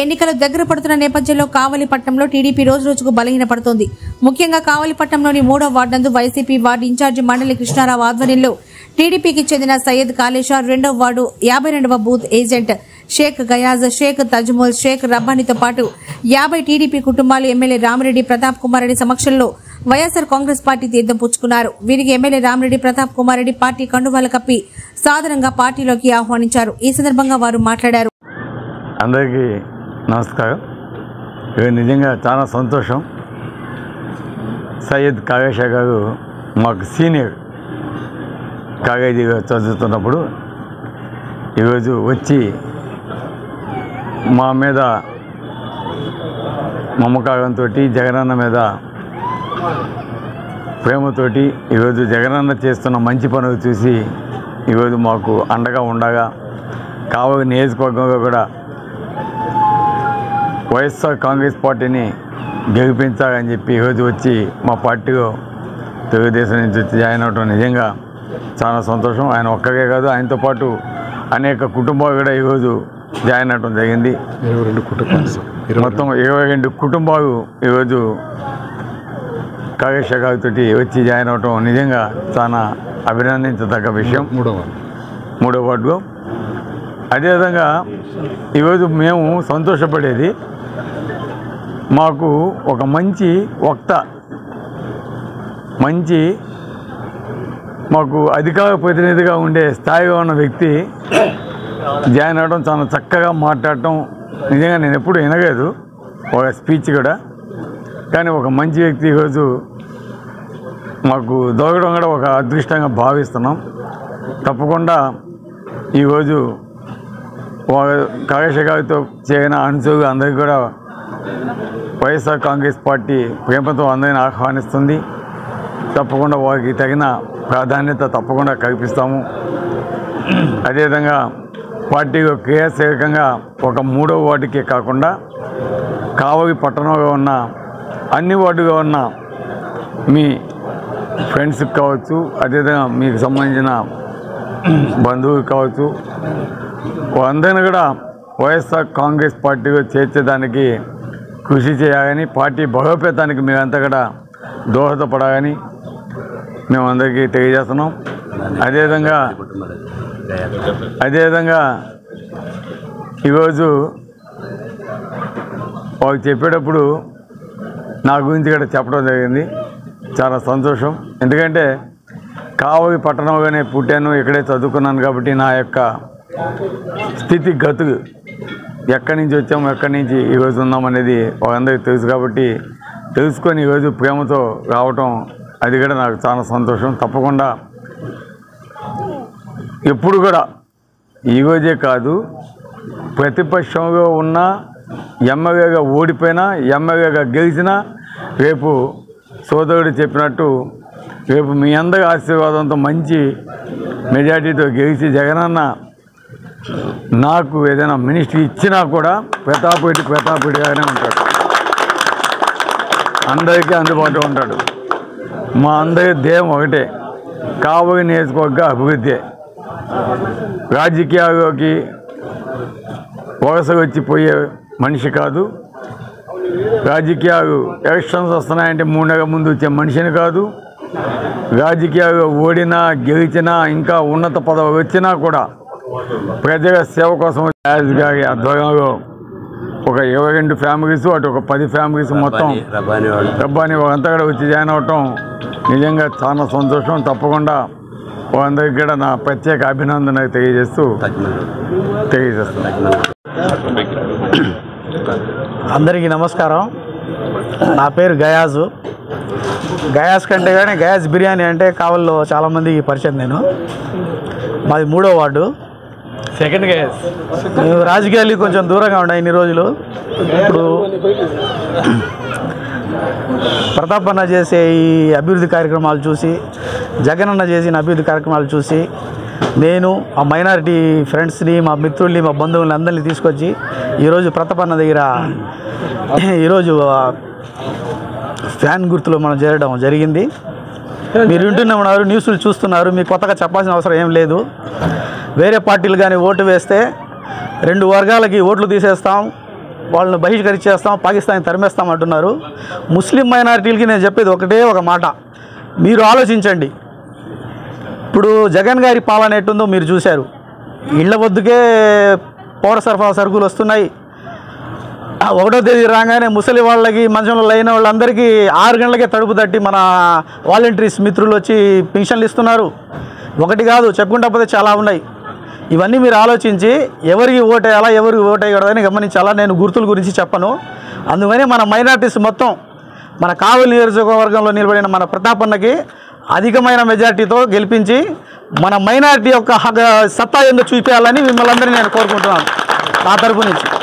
ఎన్నికలు దగ్గర పడుతున్న నేపథ్యంలో కావలిపట్నంలో టీడీపీ రోజు రోజుకు బలహీనపడుతోంది. ముఖ్యంగా కావలిపట్నంలోని మూడో వార్డు నందు వైసీపీ వార్డు ఇన్ఛార్జి మండలి కృష్ణారావు ఆధ్వర్యంలో టీడీపీకి చెందిన సయ్యద్ కాళేశ్వర్ రెండో వార్డు యాభై రెండవ బూత్ ఏజెంట్ షేక్ గయాజ్ షేక్ తజ్మోల్ షేక్ రబ్బానీతో పాటు యాభై టీడీపీ కుటుంబాలు ఎమ్మెల్యే రామిరెడ్డి ప్రతాప్ కుమార్ రెడ్డి సమక్షంలో వైఎస్సార్ కాంగ్రెస్ పార్టీ తీర్థం పుచ్చుకున్నారు. వీరికి ఎమ్మెల్యే రామిరెడ్డి ప్రతాప్ కుమార్ రెడ్డి పార్టీ కండువాలు కప్పి సాధారణంగా పార్టీలోకి ఆహ్వానించారు. ఈ సందర్భంగా వారు మాట్లాడారు. అందరికీ నమస్కారం. ఇది నిజంగా చాలా సంతోషం. సయ్యద్ కాగేషా గారు మాకు సీనియర్ కాగేజీగా చదువుతున్నప్పుడు ఈరోజు వచ్చి మా మీద మమకారంతో జగనన్న మీద ప్రేమతోటి ఈరోజు జగనన్న చేస్తున్న మంచి పనులు చూసి ఈరోజు మాకు అండగా ఉండగా కావలి నియోజకవర్గంలో కూడా వైఎస్ఆర్ కాంగ్రెస్ పార్టీని గెలిపించాలని చెప్పి ఈరోజు వచ్చి మా పార్టీలో తెలుగుదేశం నుంచి వచ్చి జాయిన్ అవడం నిజంగా చాలా సంతోషం. ఆయన ఒక్కగే కాదు ఆయనతో పాటు అనేక కుటుంబాలు కూడా ఈరోజు జాయిన్ అవ్వడం జరిగింది. ఇరవై రెండు కుటుంబాలు. మొత్తం ఇరవై రెండు కుటుంబాలు ఈరోజు కాగేశ గారితో వచ్చి జాయిన్ అవటం నిజంగా చాలా అభినందించదగ్గ విషయం. మూడవ మూడో వార్డులో అదేవిధంగా ఈరోజు మేము సంతోషపడేది మాకు ఒక మంచి వక్త మంచి మాకు అధికార ప్రతినిధిగా ఉండే స్థాయిగా ఉన్న వ్యక్తి జాయిన్ అవడం చాలా చక్కగా మాట్లాడటం నిజంగా నేను ఎప్పుడు వినలేదు ఒక స్పీచ్ కూడా. కానీ ఒక మంచి వ్యక్తి ఈరోజు మాకు దొరకడం కూడా ఒక అదృష్టంగా భావిస్తున్నాం. తప్పకుండా ఈరోజు కాళేశ గారితో చేరిన అనుచరులు అందరికీ కూడా వైఎస్ఆర్ కాంగ్రెస్ పార్టీ ప్రేమతో అందరిని ఆహ్వానిస్తుంది. తప్పకుండా వారికి తగిన ప్రాధాన్యత తప్పకుండా కల్పిస్తాము. అదేవిధంగా పార్టీలో క్రియాశీలకంగా ఒక మూడో వార్డుకే కాకుండా కావలి పట్టణంలో ఉన్న అన్ని వార్డుగా ఉన్న మీ ఫ్రెండ్స్కి కావచ్చు అదేవిధంగా మీకు సంబంధించిన బంధువులు కావచ్చు అందరిని కూడా వైఎస్ఆర్ కాంగ్రెస్ పార్టీలో చేర్చేదానికి కృషి చేయాలని పార్టీ బలోపేతానికి మేమంతా కూడా దోహదపడాలని మేమందరికీ తెలియజేస్తున్నాం. అదేవిధంగా అదేవిధంగా ఈరోజు వాళ్ళు చెప్పేటప్పుడు నా గురించి కూడా చెప్పడం జరిగింది. చాలా సంతోషం. ఎందుకంటే కావవి పట్టణంలోనే పుట్టాను ఇక్కడే చదువుకున్నాను కాబట్టి నా యొక్క స్థితిగతులు ఎక్కడి నుంచి వచ్చాము ఎక్కడి నుంచి ఈరోజు ఉన్నాం అనేది వాళ్ళందరికీ తెలుసు కాబట్టి తెలుసుకొని ఈరోజు ప్రేమతో రావటం అది కూడా నాకు చాలా సంతోషం. తప్పకుండా ఎప్పుడు కూడా ఈరోజే కాదు ప్రతిపక్షంలో ఉన్న ఎమ్మెల్యేగా ఓడిపోయినా ఎమ్మెల్యేగా గెలిచినా రేపు సోదరుడు చెప్పినట్టు రేపు మీ అందరి ఆశీర్వాదంతో మంచి మెజార్టీతో గెలిచి జగనన్న నాకు ఏదైనా మినిస్ట్రీ ఇచ్చినా కూడా ప్రతాపరెడ్డి ప్రతాపరెడ్డిగానే ఉంటాడు. అందరికీ అందుబాటులో ఉంటాడు. మా అందరి దేహం ఒకటే. కాబోయే నియోజకవర్గ అభివృద్ధి. రాజకీయాల్లోకి వలస వచ్చిపోయే మనిషి కాదు. రాజకీయాలు ఎలక్షన్స్ వస్తున్నాయంటే మూడు నెలల ముందు వచ్చే మనిషిని కాదు. రాజకీయాలు ఓడినా గెలిచినా ఇంకా ఉన్నత పదవి వచ్చినా కూడా ప్రజల సేవ కోసం రాజు గారి ఆధ్వర్యంలో ఒక ఇరవై రెండు ఫ్యామిలీస్ అటు ఒక పది ఫ్యామిలీస్ మొత్తం రబ్బాని వాళ్ళంతా కూడా వచ్చి జాయిన్ అవటం నిజంగా చాలా సంతోషం. తప్పకుండా వాళ్ళందరికీ కూడా నా ప్రత్యేక అభినందన తెలియజేస్తూ తెలియజేస్తున్నాను అందరికీ నమస్కారం. నా పేరు గయాజు. గయాజ్ కంటే కానీ గయాజ్ బిర్యానీ అంటే కావల్లో చాలామందికి పరిచయం నేను. మాది మూడో వార్డు. సెకండ్ గ్యాస్ రాజకీయాలు కొంచెం దూరంగా ఉన్నాయి ఇన్ని రోజులు? ఇప్పుడు ప్రతాప్ అన్న చేసే ఈ అభివృద్ధి కార్యక్రమాలు చూసి జగన్ అన్న చేసిన అభివృద్ధి కార్యక్రమాలు చూసి నేను ఆ మైనారిటీ ఫ్రెండ్స్ని మా మిత్రుల్ని మా బంధువుల్ని అందరినీ తీసుకొచ్చి ఈరోజు ప్రతాప్ అన్న దగ్గర ఈరోజు ఫ్యాన్ గుర్తులో మనం చేరడం జరిగింది. మీరు వింటున్న ఉన్నారు న్యూస్లు చూస్తున్నారు మీకు కొత్తగా చెప్పాల్సిన అవసరం ఏం లేదు. వేరే పార్టీలు కానీ ఓటు వేస్తే రెండు వర్గాలకి ఓట్లు తీసేస్తాం వాళ్ళని బహిష్కరించేస్తాం పాకిస్తాన్ తరిమేస్తాం అంటున్నారు. ముస్లిం మైనారిటీలకి నేను చెప్పేది ఒకటే ఒక మాట. మీరు ఆలోచించండి. ఇప్పుడు జగన్ గారి పాలన ఎట్టుందో మీరు చూశారు. ఇళ్ళ వద్దుకే పౌర సరఫరా సరుకులు వస్తున్నాయి. ఒకటో తేదీ రాగానే ముసలి వాళ్ళకి మంచంలో అయిన వాళ్ళందరికీ ఆరు గంటలకే తడుపు తట్టి మన వాలంటీర్స్ మిత్రులు వచ్చి పెన్షన్లు ఇస్తున్నారు. ఒకటి కాదు చెప్పుకుంటా పోతే చాలా ఉన్నాయి. ఇవన్నీ మీరు ఆలోచించి ఎవరికి ఓటేయాలా ఎవరికి ఓటేయకూడదని గమనించాలా నేను గుర్తుల గురించి చెప్పను. అందుకని మన మైనార్టీస్ మొత్తం మన కావలి నియోజకవర్గంలో నిలబడిన మన ప్రతాపన్నకి అధికమైన మెజార్టీతో గెలిపించి మన మైనార్టీ యొక్క హగ- సత్తా ఏందో చూపించాలని మిమ్మల్ని అందరినీ నేను కోరుకుంటున్నాను. నా తరపు నుంచి.